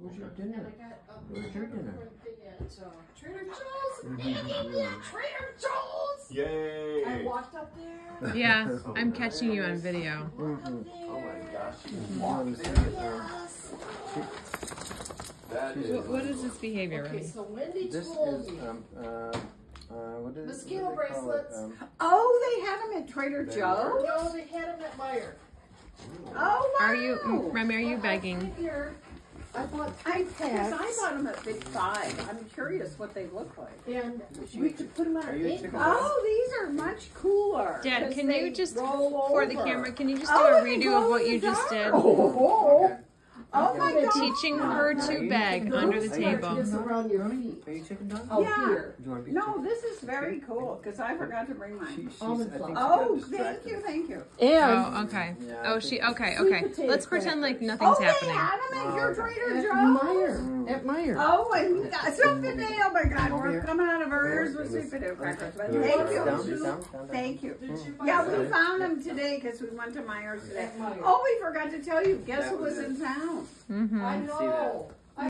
Where's your And dinner? I got a Where's your dinner? thing at uh, Trader Joe's. Mhm, Yeah, yeah. Trader Joe's. Yay! I walked up there. Yeah, I'm catching you on video. Walked up Mhm. Oh my gosh. Mom said, um, Yes. That is. What, what is this behavior, Okay, Remy? so Wendy This told is, me. um, uh, uh, what is, Mosquito what do they call it? bracelets. Um, Oh, they had them at Trader Joe's? No, they had them at Meyer. Oh, wow. Are you, Remy, are you I begging? Figured- I bought I, because I bought them at Big Five. I'm curious what they look like. and we could put them on Are an a ink. Oh, these are much cooler. Dad, 'cause can you just, roll for the camera, can you just do Oh, a redo of what you just did? Oh, oh my god. Teaching her to beg under the table. This around your feet. Are you chicken dog? Oh, Yeah. here. Do you want to be No, this is very cool because I forgot to bring She, mine. Almond I think she flour. Oh, thank you, thank you. And Oh, okay. Yeah, oh, I Oh, she, okay, okay. potato Let's pretend like crackers. nothing's oh, happening. they had them at your Oh, Trader at Joe's? Meyer. At Meyer. Oh, and you got something today. Oh my God, Over we're coming out of our Over ears here. sweet potato crackers. But Down, thank you. down, down, down, down. Thank you. Did you find Yeah, we found them today because we went to Myers today. Oh, we forgot to tell you. Guess That who was was in town? Mm-hmm. I know.